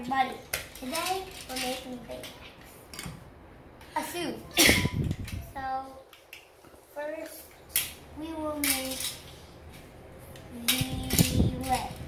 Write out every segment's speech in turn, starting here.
everybody. Today we're making things. A soup. so first we will make the legs.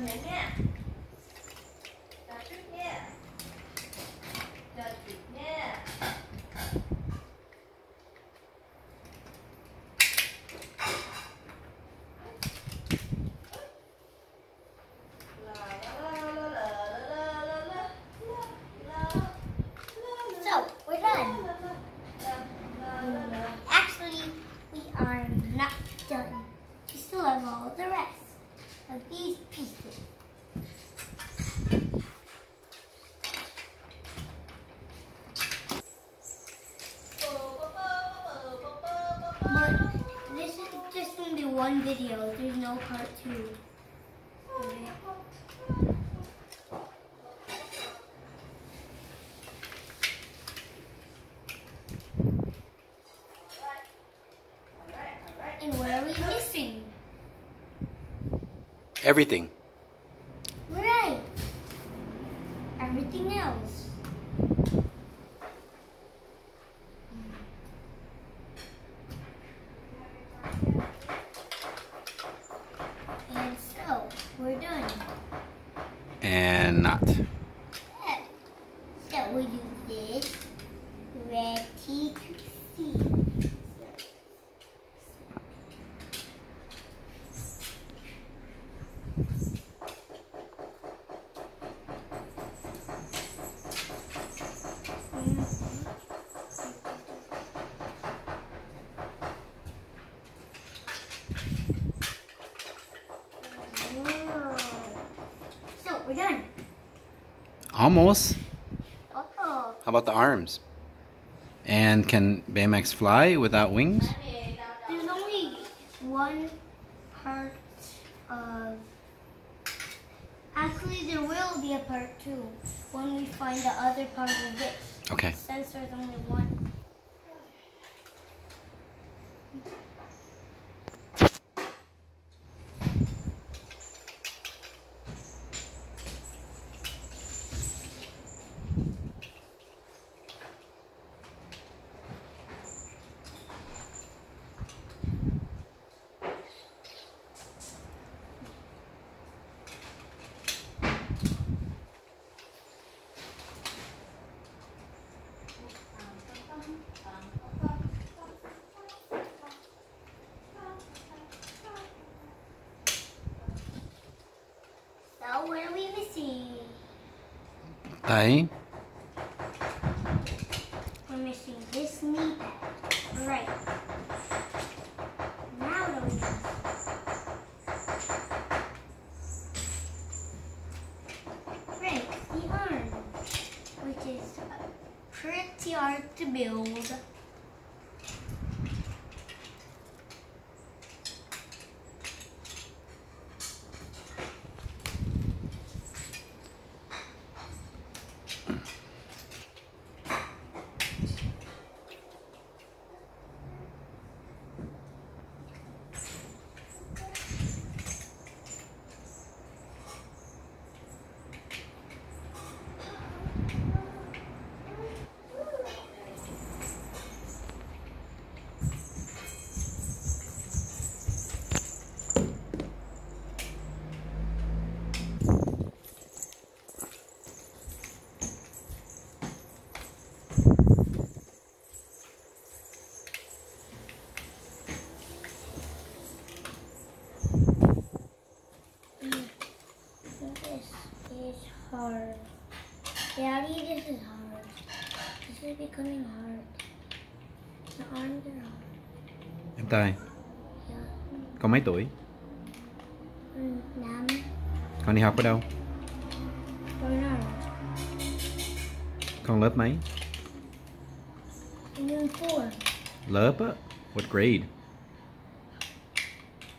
没变。One video. There's no part two. it. And what are we missing? Everything. Right. Everything else. And so, we're done. And not. Yeah. So we do this. Ready to see. So we're done. Almost. Oh, How about the arms? And can Baymax fly without wings? there's only one part of. Actually, there will be a part two when we find the other part of this. Okay. Since there's only one. So what are we missing? Tai. We're missing this knee pad. Right. Now what we missing? Right, the arm, which is pretty hard to build. Hard. Daddy, this is hard. This is becoming hard. The arms are hard. Em Tài, Yeah. con mấy tuổi? Ừ, Năm. Con đi học ở đâu? Or not. Con lớp mấy? Noon four. Lớp á? What grade?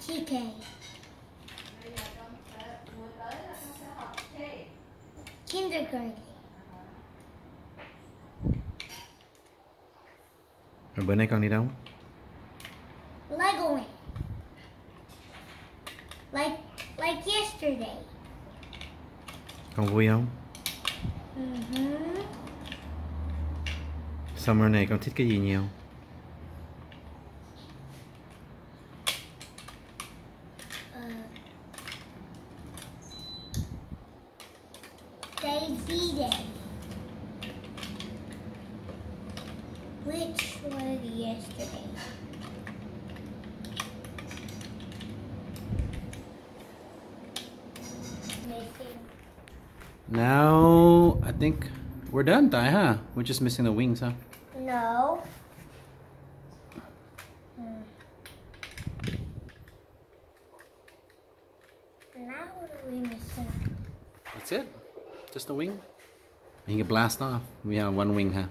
TK. Kindergarten. Rồi bữa nay con đi đâu? Legoland. Like like yesterday. Con vui không? Mm-hmm. Summer này con thích cái gì nhiều? Day B Day. Which was yesterday? Now, I think we're done, Tai, huh? We're just missing the wings, huh? No. Hmm. Now what are we missing? That's it? Just a wing? And you can blast off. We have one wing, huh?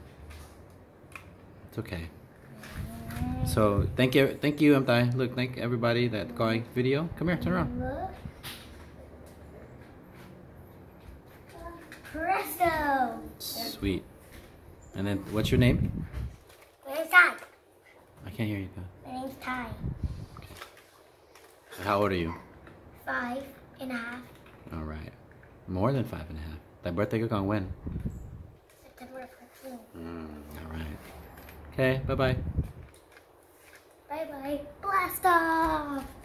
It's okay. So thank you, thank you, Amtai. Look, thank everybody that going video. Come here, turn around. Look. Presto! Sweet. And then, what's your name? My name's Tai. I can't hear you. Tai. My name's Tai. How old are you? Five and a half. All right. More than five and a half. That birthday ko when? September 14. Mm, all right. Okay. Bye bye. Bye bye. Blast off!